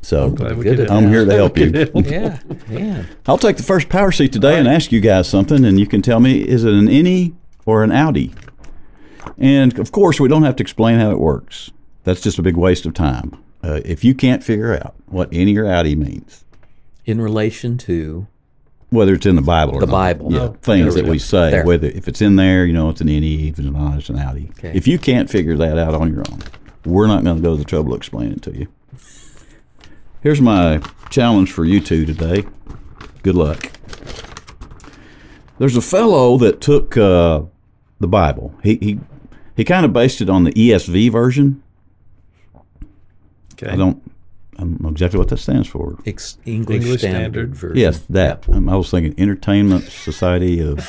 So Glad we Good could at I'm here to help you. could help. Yeah, man. I'll take the first power seat today and ask you guys something, and you can tell me is it an innie or an outie? And of course, we don't have to explain how it works. That's just a big waste of time. Uh, if you can't figure out what innie or outie means, In relation to whether it's in the Bible or The not, Bible. yeah, Oh, things there that we we say, There. whether if it's in there, you know, it's an innie, if it's not, it's an outie. Okay. If you can't figure that out on your own, we're not going to go to the trouble of explaining it to you. Here's my challenge for you two today. Good luck. There's a fellow that took uh, the Bible. He he he kind of based it on the ESV version. Okay. I don't I don't know exactly what that stands for. ex- English, English Standard, Standard. Version. Yes, that. Um, I was thinking Entertainment Society of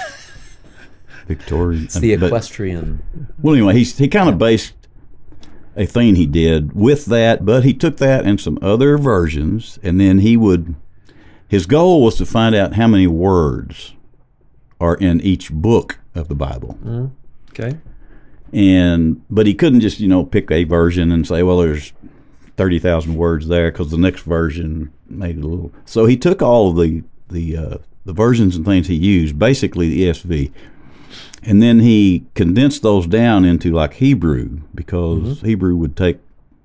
Victoria. It's the but- equestrian. well, anyway, he's, he kind of based a thing he did with that, but he took that and some other versions, and then he would. His goal was to find out how many words are in each book of the Bible, Okay. and but he couldn't just you know pick a version and say, well, there's thirty thousand words there because the next version made it a little. So he took all of the the uh, the versions and things he used, basically the ESV, and then he condensed those down into like Hebrew because mm-hmm. Hebrew would take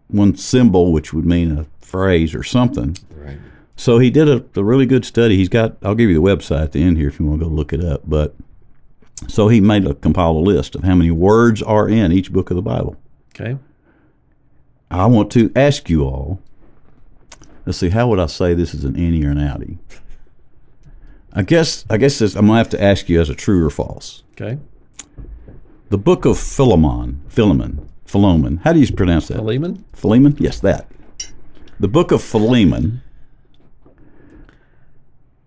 one symbol, which would mean a phrase or something. Right. So he did a, a really good study. He's got. I'll give you the website at the end here if you want to go look it up. But so he made a compiled a list of how many words are in each book of the Bible. Okay. I want to ask you all. Let's see. How would I say this is an innie or an outie? I guess. I guess this, I'm gonna have to ask you as a true or false. Okay. The book of Philemon. Philemon. Philemon. How do you pronounce that? Philemon. Philemon? Yes, that. The book of Philemon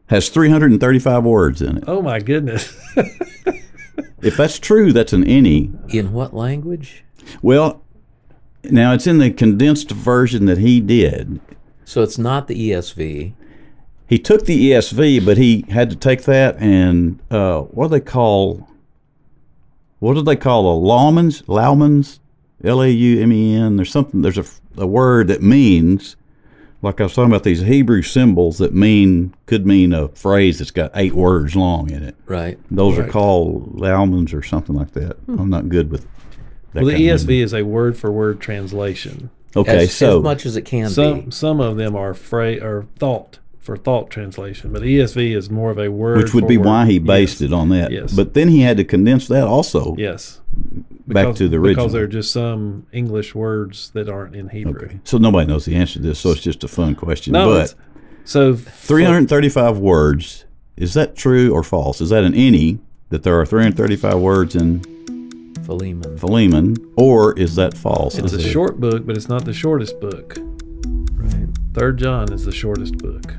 has 335 words in it. Oh my goodness. If that's true, that's an innie. In what language? Well, now it's in the condensed version that he did. So it's not the ESV. He took the ESV, but he had to take that and uh, what do they call? What do they call the Lawmans? Laumans, L A U M E N. There's something. There's a, a word that means, like I was talking about these Hebrew symbols that mean could mean a phrase that's got eight words long in it. Right. Those are called Laumans or something like that. Hmm. I'm not good with. That well, the kind of ESV is a word for word translation. Okay, as, so as much as it can Some be. some of them are fra- or thought for thought translation, but ESV is more of a word. which would be word. why he based Yes. it on that. Yes. But then he had to condense that also. Yes. Back to the original. Because there are just some English words that aren't in Hebrew. Okay. So nobody knows the answer to this, so it's just a fun question. No, but it's- so 335 words, is that true or false? Is that an any that there are 335 words in Philemon. Philemon, or is that false? It's Is a it- short book, but it's not the shortest book. Right. Third John is the shortest book.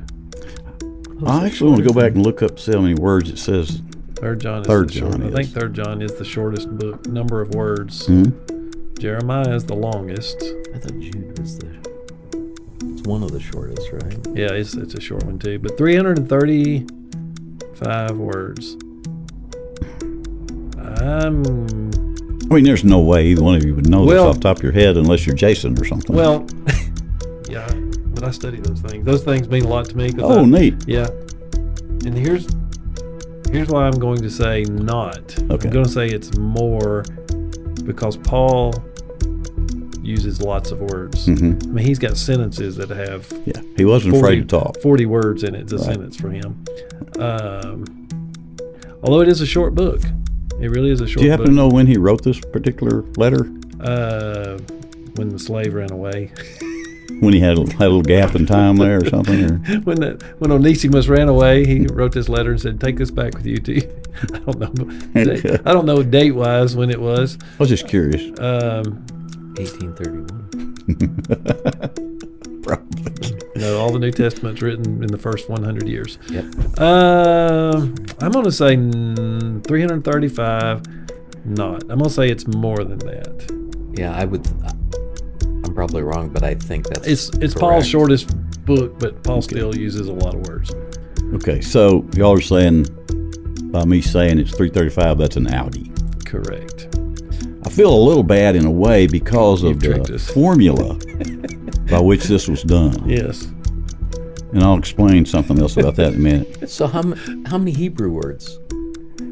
I actually want to go back and look up see how many words it says. Third John is Third the short. John I think Third John is the shortest book number of words. Hmm? Jeremiah is the longest. I thought Jude was the. It's one of the shortest, right? Yeah, it's it's a short one too. But 335 words. I'm I mean, there's no way either one of you would know Well- this off the top of your head unless you're Jason or something. well, yeah. But I study those things. Those things mean a lot to me. oh, I- neat. Yeah. And here's here's why I'm going to say not. Okay. I'm going to say it's more because Paul uses lots of words. hmm I mean, he's got sentences that have Yeah, he wasn't 40, afraid to talk. 40 words in it. It's a Right. sentence for him. Um, although it is a short book. It really is a short book. Do you happen book. to know when he wrote this particular letter? Uh, when the slave ran away. When he had a, had a little gap in time there or something? Or? when the, when Onesimus ran away, he wrote this letter and said, "Take this back with you." To I don't know. I don't know date wise when it was. I was just curious. Um, 1831. Probably. you know, all the New Testament's written in the first 100 years. Yep. Um, I'm gonna say mm, 335. Not. I'm gonna say it's more than that. Yeah, I would. I'm probably wrong, but I think that's It's it's Paul's shortest book, but Paul still uses a lot of words. Okay, so y'all are saying, by me saying it's 335, that's an outie. Correct. I feel a little bad in a way because of You've tricked the us. formula by which this was done. Yes. And I'll explain something else about that in a minute. So how how many Hebrew words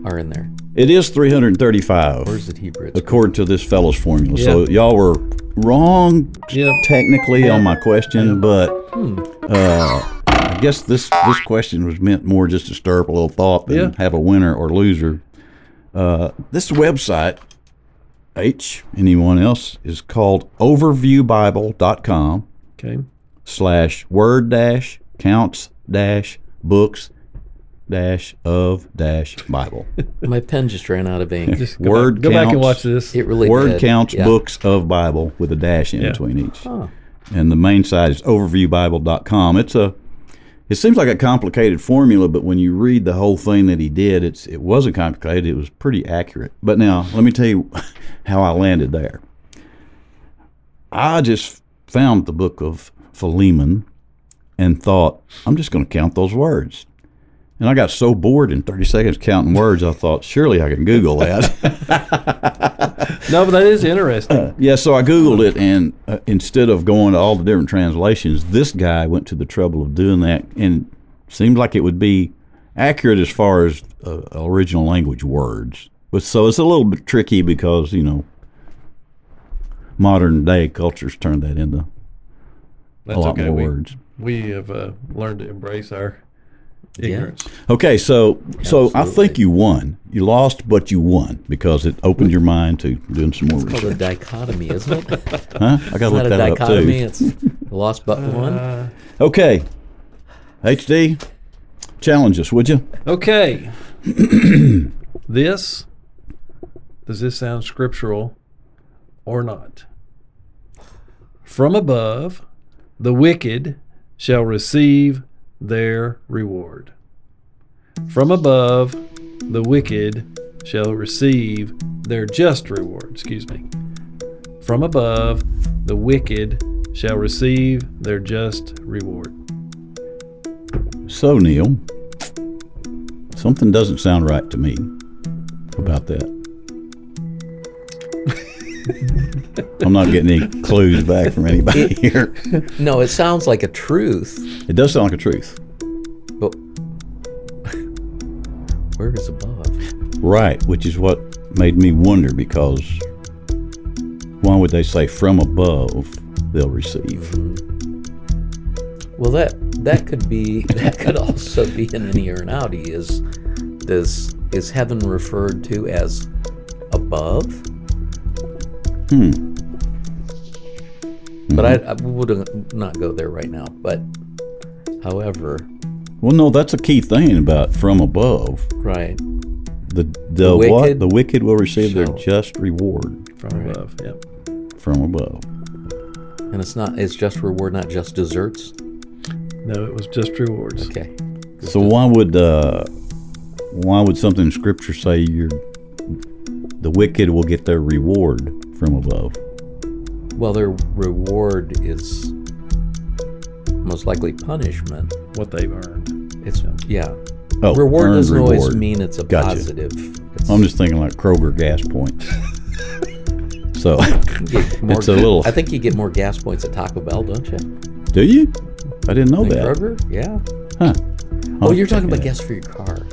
are in there? It is 335 Or is it Hebrew? According to this fellow's formula. So y'all were wrong Yep. technically on my question, but uh, I guess this this question was meant more just to stir up a little thought than Yeah. have a winner or loser. Uh, this website, H, anyone else, is called overviewbible.com Okay. slash word dash counts dash books dash of dash Bible. My pen just ran out of ink. Just go Word back, go back and watch this. It really Word did. counts Yeah. books of Bible with a dash in Yeah. between each. Huh. And the main site is overviewbible.com. It's a it seems like a complicated formula, but when you read the whole thing that he did, it's it wasn't complicated. It was pretty accurate. But now, let me tell you how I landed there. I just found the book of Philemon and thought, I'm just going to count those words. And I got so bored in 30 seconds counting words, I thought, surely I can Google that. No, but that is interesting. Yeah, so I Googled it, and uh, instead of going to all the different translations, this guy went to the trouble of doing that, and seemed like it would be accurate as far as uh, original language words. But so it's a little bit tricky because you know modern day cultures turned that into That's a lot okay. more we, words. we have uh, learned to embrace our Yeah. Okay, so so I think you won. You lost, but you won because it opened your mind to doing some more It's Called a research. dichotomy, isn't it? Isn't Huh? I got to look that a that up dichotomy? too. It's lost but won. Uh, Okay, HD, challenge us, would you? Okay. this does this sound scriptural or not? From above, the wicked shall receive their reward. From above, the wicked shall receive their just reward. Excuse me. From above, the wicked shall receive their just reward. So, Neil, something doesn't sound right to me about that. I'm not getting any clues back from anybody here. No, it sounds like a truth, It does sound like a truth. but where is above? Right, which is what made me wonder because why would they say from above they'll receive? Mm-hmm. Well, that that could be that could also be an innie or an outie. Is does is heaven referred to as above? Hmm. But I, I would not go there right now. But however, Well, no, that's a key thing about from above. right, The the, what? wicked The wicked will receive their just reward From Right. above. Yep. from above. and it's not it's just reward, not just desserts. No, it was just rewards. Okay, So why would uh, why would something in Scripture say you're the wicked will get their reward from above? well, their reward is most likely punishment. What they've earned. It's yeah. Oh, reward doesn't always mean it's a Gotcha. positive. It's- I'm just thinking like Kroger gas points. so, more- it's a little. I think you get more gas points at Taco Bell, don't you? do you? I didn't know Than that. Kroger? Yeah. Huh. Oh, I'll you're talking about gas for your car.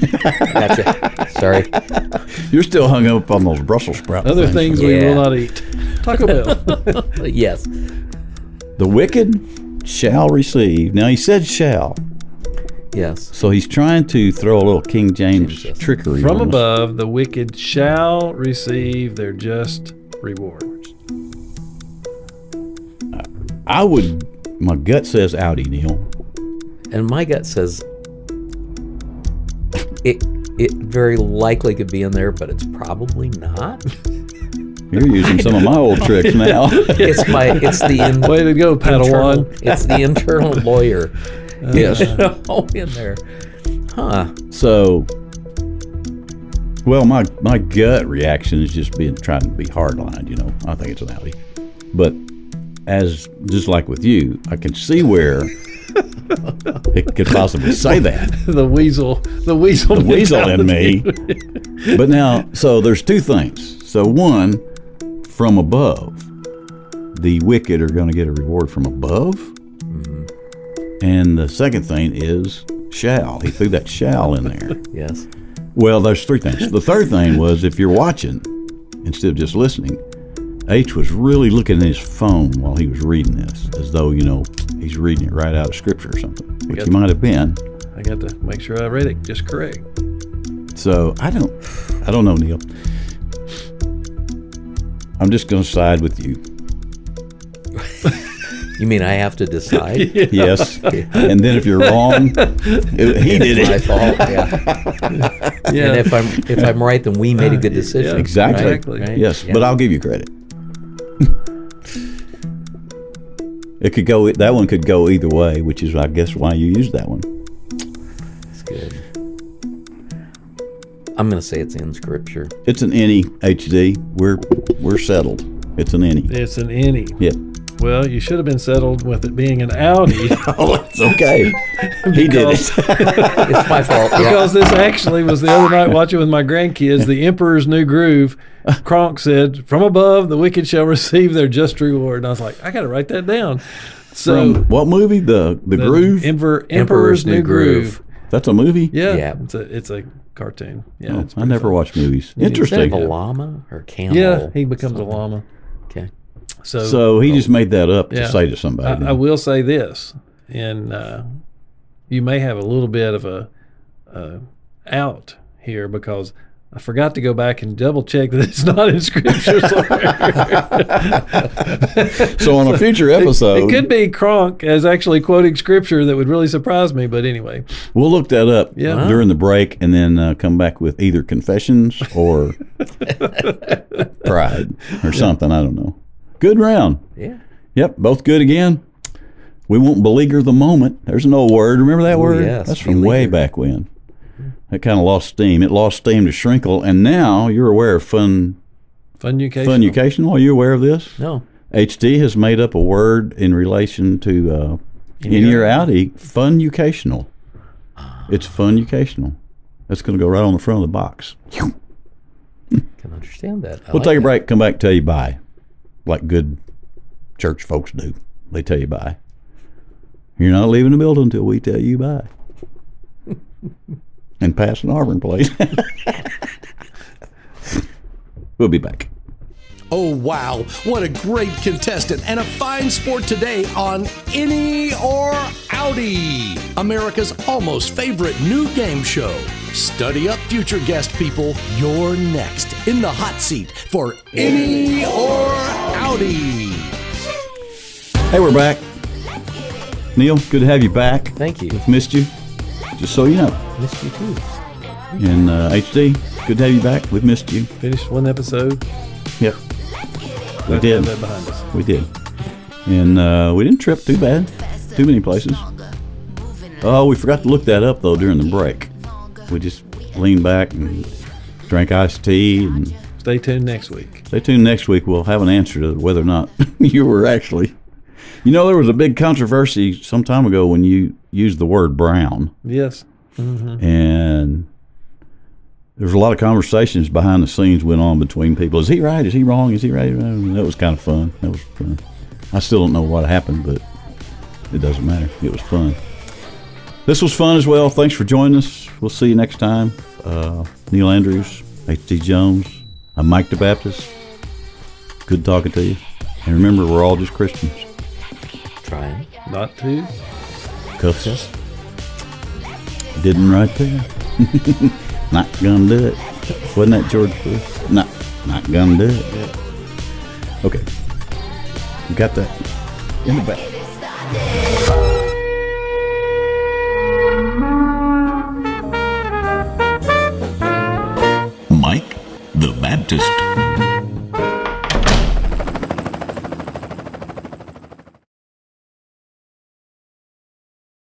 Gotcha. Sorry. You're still hung up on those Brussels sprouts. Other things we Yeah. will not eat. Taco Bell. yes. The wicked shall receive. Now he said shall. Yes. So he's trying to throw a little King James James, yes. trickery From on us. above, the wicked shall receive their just reward. I would. My gut says outie, Neil. And my gut says it it very likely could be in there, but it's probably not. You're using some of my old tricks now. It's my it's the in, Way to go, internal, Padawan. it's the internal lawyer. yes. oh, in there. Huh. So, well, my my gut reaction is just being trying to be hardlined. You know, I think it's an outie, but as just like with you, I can see where it could possibly say that. the weasel, the weasel, the weasel in me. But now, so there's two things. So one, from above, the wicked are going to get a reward from above, mm-hmm. and the second thing is shall. He threw that shall in there. Yes. Well, there's three things. The third thing was if you're watching instead of just listening, H was really looking at his phone while he was reading this, as though you know he's reading it right out of scripture or something, which he might have been. I got to make sure I read it just correct. So I don't, I don't know, Neil. I'm just going to side with you. You mean I have to decide? Yes, and then if you're wrong, it- he did My it. fault. Yeah. Yeah, And if I'm if I'm right, then we made a good decision. yeah, Exactly. right? Exactly. Right? Yes, Yeah. but I'll give you credit. it could go. That one could go either way, which is, I guess, why you used that one. It's good. I'm gonna say it's in scripture. It's an any HD. We're we're settled. It's an any. it's an any. Yeah. Well, you should have been settled with it being an outie Oh, it's okay. he did it. It's my fault. yeah. because this actually was the other night watching with my grandkids. The Emperor's New Groove. Kronk said, "From above, the wicked shall receive their just reward." And I was like, I got to write that down. So From what movie? The the, the Groove. Emperor, Emperor's, New, Groove. That's a movie. Yeah, Yeah. It's a it's a cartoon. Yeah, Oh, it's I never fun. watched movies. Is that Interesting. a llama or camel? Yeah, he becomes a llama. So, So he just made that up Yeah. to say to somebody. I. I will say this, and uh, you may have a little bit of a uh, out here because I forgot to go back and double check that it's not in scripture somewhere. so on a future episode, it could be Kronk as actually quoting scripture that would really surprise me. But anyway, We'll look that up Yeah. during the break and then uh, come back with either confessions or pride or something. I don't know. Good round. Yeah. Yep, both good again. We won't beleaguer the moment. There's an old word. Remember that Oh, word? yes, That's from way back when. That kind of lost steam. It lost steam to Shrinkle, and now you're aware of fun. fun education. Fun educational. Are you aware of this? No. HD has made up a word in relation to uh, in your Audi, fun educational. It's fun educational. That's going to go right on the front of the box. Can understand that. I We'll like take a that. break, come back, tell you bye, like good church folks do. They tell you bye. You're not leaving the building until we tell you bye. and pass an Auburn plate. we'll be back. Oh, wow. What a great contestant and a fine sport today on Any or Outie, America's almost favorite new game show. Study up, future guest people. You're next in the hot seat for Any or Outie. Hey, we're back. Neil, good to have you back. Thank you. We've missed you. Just so you know. Missed you too. And uh, HD, good to have you back. We've missed you. Finished one episode. Yep. We did. behind us. We did. And uh, we didn't trip too bad. Too many places. Oh, we forgot to look that up, though, during the break. We just leaned back and drank iced tea. And Stay tuned next week. stay tuned next week. We'll have an answer to whether or not you were actually. You know, there was a big controversy some time ago when you used the word brown. Yes. and there was a lot of conversations behind the scenes went on between people. Is he right? Is he wrong? Is he right? And that was kind of fun. That was fun. I still don't know what happened, but it doesn't matter. It was fun. This was fun as well. Thanks for joining us. We'll see you next time. Uh, Neil Andrews, H.D. Jones, I'm Mike the Baptist. Good talking to you. And remember, we're all just Christians. Trying. Not to. Cuffs. Didn't right there. not gonna do it. Wasn't that George Bush? No, not gonna do it. Okay. You got that in the back. Baptist.